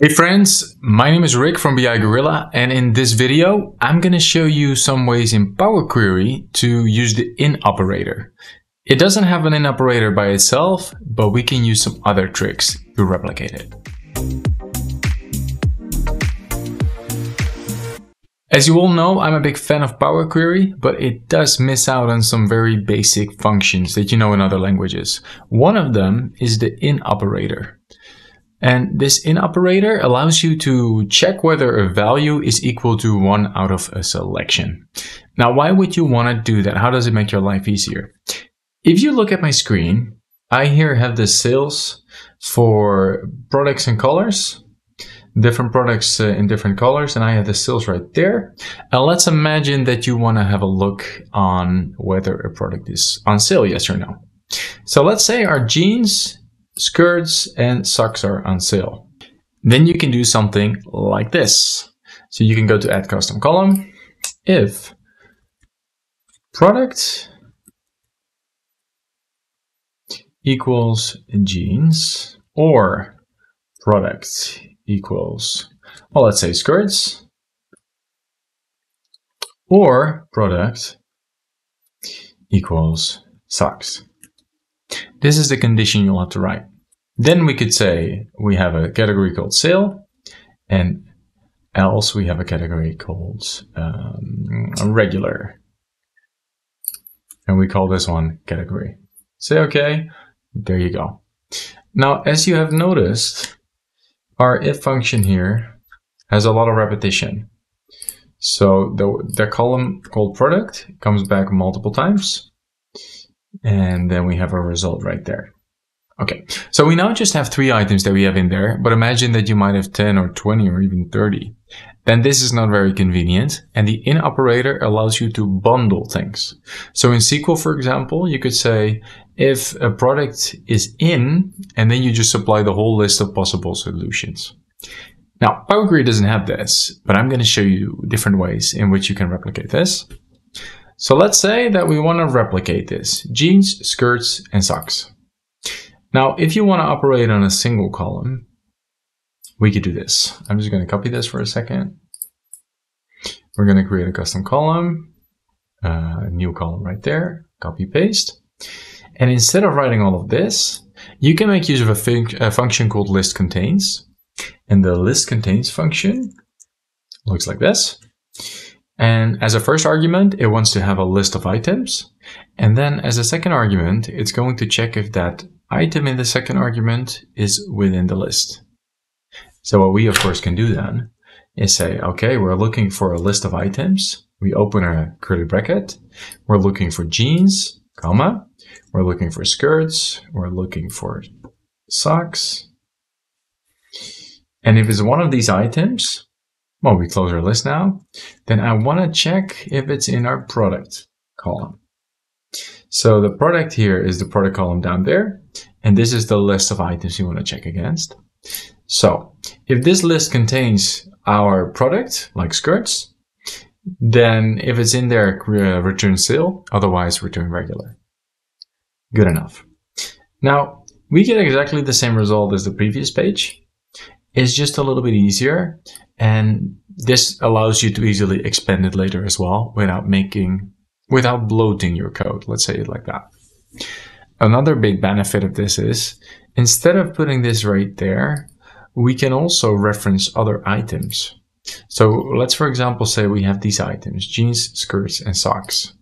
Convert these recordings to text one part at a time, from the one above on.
Hey friends, my name is Rick from BI Gorilla and in this video I'm going to show you some ways in Power Query to use the in operator. It doesn't have an in operator by itself, but we can use some other tricks to replicate it. As you all know, I'm a big fan of Power Query, but it does miss out on some very basic functions that you know in other languages. One of them is the in operator. And this in operator allows you to check whether a value is equal to one out of a selection. Now, why would you want to do that? How does it make your life easier? If you look at my screen, I here have the sales for products and colors, different products uh, in different colors, and I have the sales right there. And let's imagine that you want to have a look on whether a product is on sale, yes or no. So let's say our jeans skirts and socks are on sale. Then you can do something like this. So you can go to add custom column. If product equals jeans or product equals, well, let's say skirts or product equals socks. This is the condition you'll have to write. Then we could say we have a category called sale and else we have a category called um, regular. And we call this one category. Say okay, there you go. Now, as you have noticed, our if function here has a lot of repetition. So the, the column called product comes back multiple times. And then we have a result right there. Okay, so we now just have three items that we have in there, but imagine that you might have 10 or 20 or even 30. Then this is not very convenient, and the in operator allows you to bundle things. So in SQL, for example, you could say if a product is in, and then you just supply the whole list of possible solutions. Now, Power Query doesn't have this, but I'm going to show you different ways in which you can replicate this. So let's say that we want to replicate this, jeans, skirts, and socks. Now, if you want to operate on a single column, we could do this. I'm just going to copy this for a second. We're going to create a custom column, uh, a new column right there, copy paste. And instead of writing all of this, you can make use of a, a function called list contains. And the list contains function looks like this. And as a first argument, it wants to have a list of items. And then as a second argument, it's going to check if that item in the second argument is within the list. So what we of course can do then is say, okay, we're looking for a list of items. We open a curly bracket. We're looking for jeans, comma. We're looking for skirts. We're looking for socks. And if it's one of these items, well, we close our list now, then I want to check if it's in our product column. So the product here is the product column down there. And this is the list of items you want to check against. So if this list contains our product, like skirts, then if it's in there, uh, return sale, otherwise return regular. Good enough. Now, we get exactly the same result as the previous page. It's just a little bit easier, and this allows you to easily expand it later as well without making, without bloating your code. Let's say it like that. Another big benefit of this is instead of putting this right there, we can also reference other items. So let's, for example, say we have these items, jeans, skirts, and socks.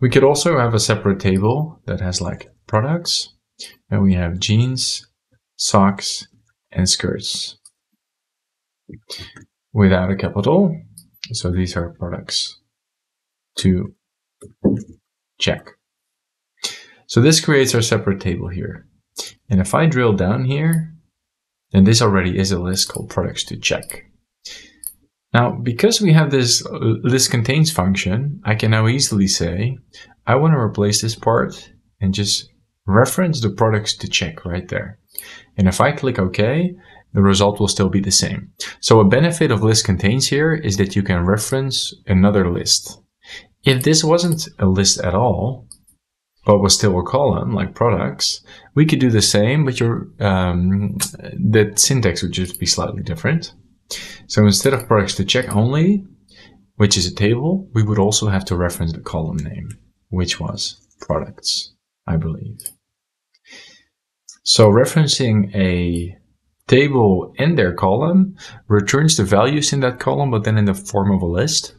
We could also have a separate table that has like products, and we have jeans, socks, and skirts without a capital. So these are products to check. So this creates our separate table here. And if I drill down here, then this already is a list called products to check. Now, because we have this uh, list contains function, I can now easily say, I want to replace this part and just reference the products to check right there. And if I click OK, the result will still be the same. So a benefit of list contains here is that you can reference another list. If this wasn't a list at all, but was still a column like products, we could do the same, but your um, the syntax would just be slightly different. So instead of products to check only, which is a table, we would also have to reference the column name, which was products, I believe. So referencing a table in their column returns the values in that column, but then in the form of a list.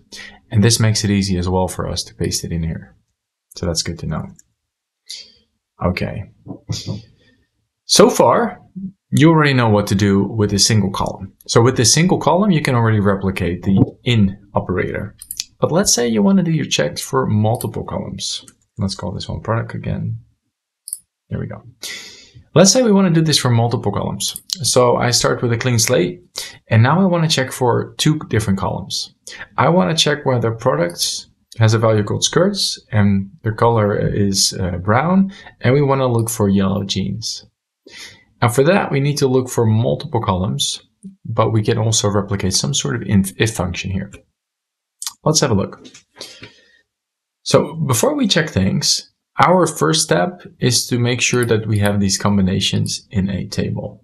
And this makes it easy as well for us to paste it in here. So that's good to know. Okay. So far, you already know what to do with a single column. So with this single column, you can already replicate the in operator. But let's say you want to do your checks for multiple columns. Let's call this one product again. There we go. Let's say we want to do this for multiple columns. So I start with a clean slate, and now I want to check for two different columns. I want to check whether products has a value called skirts, and the color is uh, brown, and we want to look for yellow jeans. Now for that, we need to look for multiple columns, but we can also replicate some sort of if function here. Let's have a look. So before we check things, our first step is to make sure that we have these combinations in a table.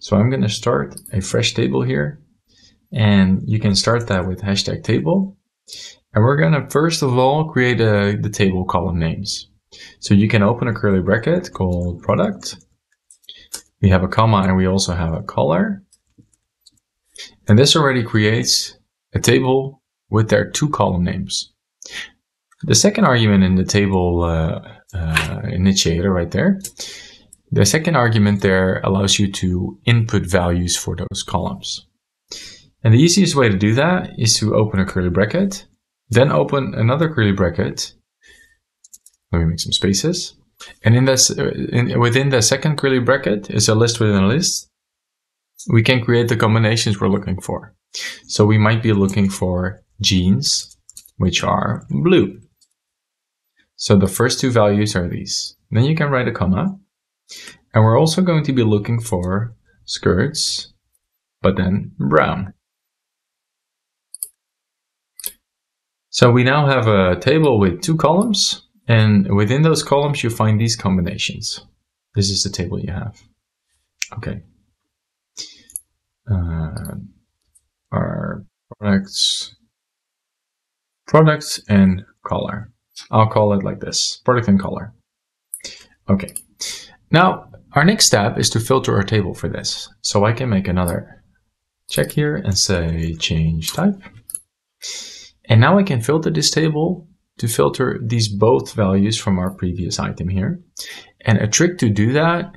So I'm going to start a fresh table here, and you can start that with hashtag table. And we're going to first of all create a, the table column names. So you can open a curly bracket called product we have a comma and we also have a color. And this already creates a table with their two column names. The second argument in the table uh, uh, initiator right there, the second argument there allows you to input values for those columns. And the easiest way to do that is to open a curly bracket, then open another curly bracket. Let me make some spaces. And in this, in, within the second curly bracket is a list within a list. We can create the combinations we're looking for. So we might be looking for jeans, which are blue. So the first two values are these. Then you can write a comma. And we're also going to be looking for skirts, but then brown. So we now have a table with two columns and within those columns, you find these combinations. This is the table you have. Okay. Uh, our products, products and color. I'll call it like this, product and color. Okay. Now, our next step is to filter our table for this. So I can make another check here and say change type. And now I can filter this table to filter these both values from our previous item here. And a trick to do that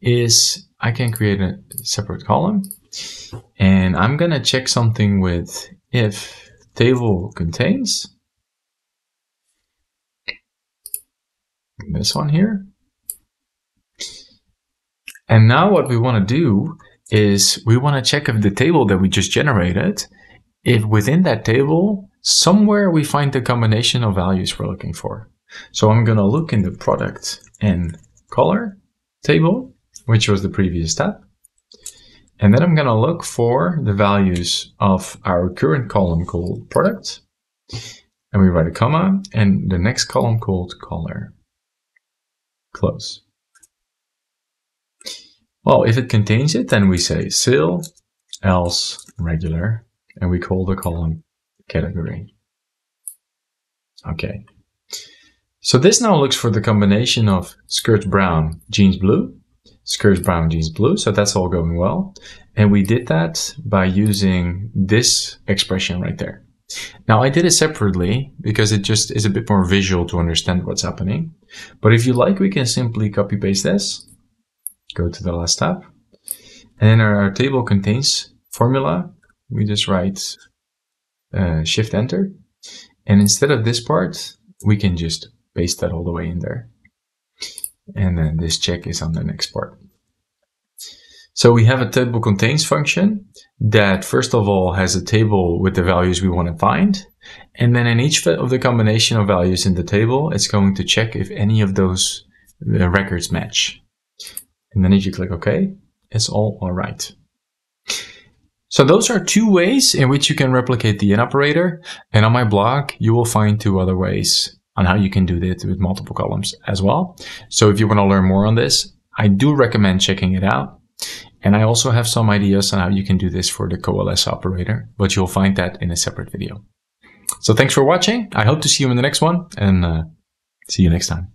is I can create a separate column and I'm going to check something with if table contains this one here. And now what we want to do is we want to check if the table that we just generated, if within that table somewhere we find the combination of values we're looking for. So I'm going to look in the product and color table, which was the previous step. And then I'm going to look for the values of our current column called product. And we write a comma and the next column called color. Close. Well, if it contains it, then we say sil, else, regular, and we call the column category. Okay. So this now looks for the combination of skirts brown, jeans blue, skirts brown, jeans blue. So that's all going well. And we did that by using this expression right there. Now I did it separately because it just is a bit more visual to understand what's happening. But if you like, we can simply copy paste this, go to the last tab, and then our, table contains formula. We just write uh, shift enter. And instead of this part, we can just paste that all the way in there. And then this check is on the next part. So we have a table contains function that first of all has a table with the values we want to find. And then in each of the combination of values in the table, it's going to check if any of those uh, records match. And then if you click OK, it's all all right. So those are two ways in which you can replicate the in operator. And on my blog, you will find two other ways on how you can do this with multiple columns as well. So if you want to learn more on this, I do recommend checking it out. And I also have some ideas on how you can do this for the coalesce operator, but you'll find that in a separate video. So thanks for watching. I hope to see you in the next one and uh, see you next time.